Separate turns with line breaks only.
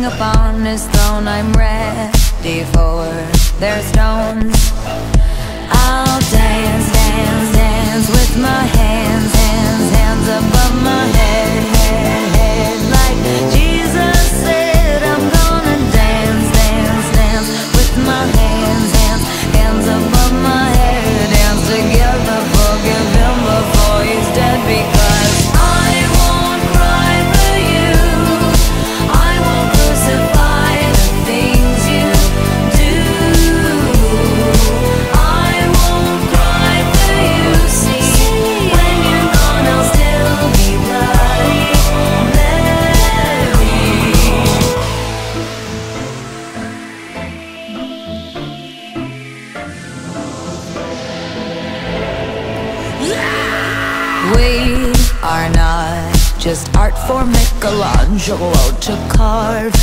king upon his throne I'm ready for. Their stones. I'll We are not just art for Michelangelo to carve.